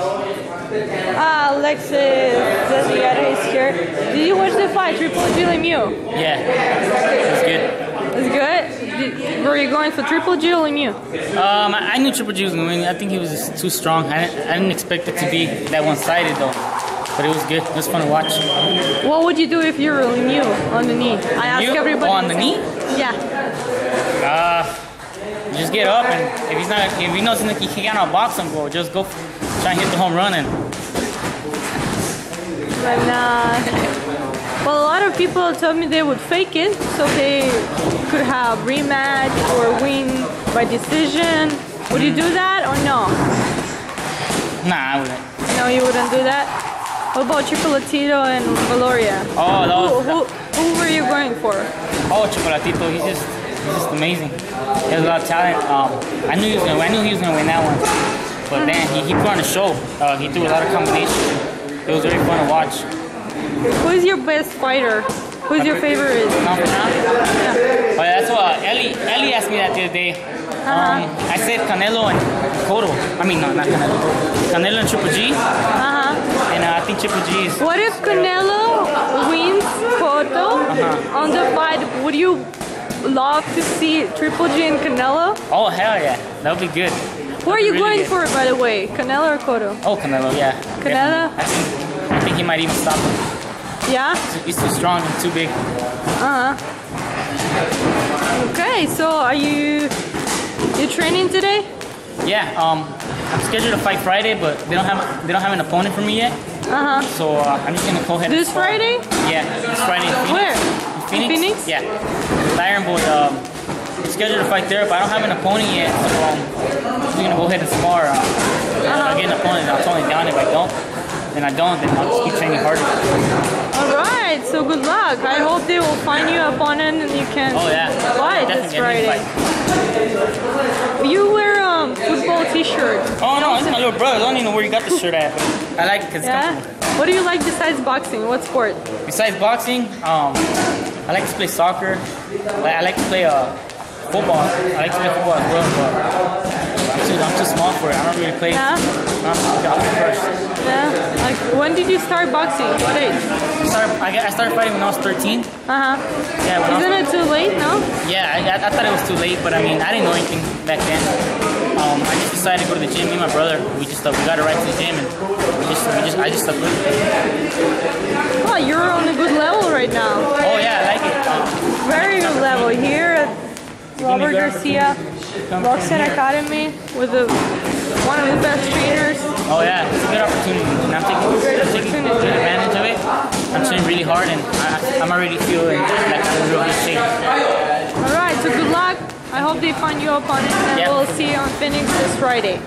Ah, Alexis Zazueta is here. Did you watch the fight, Triple G Lemieux? Yeah, it's good. It's good. Did, were you going for Triple G or Lemieux? Um, I, I knew Triple G was going to win. I think he was just too strong. I didn't, I didn't expect it to be that one-sided though. But it was good. It was fun to watch. What would you do if you were Lemieux on the knee? I ask You- everybody. oh, on the knee? Yeah. Uh, just get up and if he's not, if he knows he cannot box him, go just go try and hit the home run and But nah. Well, a lot of people told me they would fake it so they could have rematch or win by decision. Would you do that or no? nah, I wouldn't. No, you wouldn't do that. What about Chocolatito and Viloria? Oh, that Who, who, who were you going for? oh, Chocolatito, he's just, he's just amazing. He has a lot of talent. Um, I knew he was gonna, I knew he was gonna win that one. But then he, he put on a show. Uh, he threw a lot of combinations. It was very fun to watch. Who is your best fighter? Who's your favorite? For? Yeah. Oh, yeah, that's what Elie, Elie asked me that the other day. Um, I said Canelo and Cotto. I mean, no, not Canelo. Canelo and Triple G. Uh-huh. And uh, I think Triple G is. What if Canelo wins Cotto Uh-huh. on the fight? Would you love to see Triple G and Canelo? Oh, hell yeah. That would be good. Who are you Really going good. for, by the way? Canelo or Cotto? Oh, Canelo, yeah. Canelo? I think, I think he might even stop him. Yeah? He's too strong and too big. Uh-huh. Okay, so are you you training today? Yeah, um, I'm scheduled to fight Friday, but they don't have they don't have an opponent for me yet. Uh-huh. So uh, I'm just gonna go ahead. This. Friday? Yeah, this Friday. In Phoenix. Where? In Phoenix? Phoenix? Yeah. The Iron Boy. Um, scheduled to fight there, but I don't have an opponent yet. So um, I'm gonna go ahead and spar. Uh, If I get an opponent, I'll totally down. If I don't, then I don't. Then I'll just keep training harder. All right, so good luck. I hope they will find you an opponent and you can Oh yeah. fight this Friday. get me a fight. You wear um football t-shirt. Oh no, it's my little brother. I don't even know where you got the shirt at. I like it because it's Yeah? comfortable. What do you like besides boxing? What sport? Besides boxing, um, I like to play soccer. I like to play uh, football. I like to play football as well, but I'm too, I'm too small for it. I don't really play. Yeah? I'm, crushed. Yeah. Like when did you start boxing? What age? I started, I, started fighting when I was 13. Uh-huh. Yeah, when I was, Isn't it too late, no? yeah, I, I, thought it was too late, but I mean, I didn't know anything back then. Um, I just decided to go to the gym. Me and my brother, we just uh, we got it right to the gym, and we just, we just I just stuck with it. Oh, you're on a good level right now. Oh yeah, I like it. Um, Very good level here at Robert Garcia come Academy with the, one of the best trainers. Oh yeah, it's a good opportunity, and I'm taking, I'm taking advantage of it. I'm training really hard, and I, I'm already feeling like I'm in real good shape. All right, so good luck. I hope they find you up on it, and Yeah. we'll see you on Phoenix this Friday.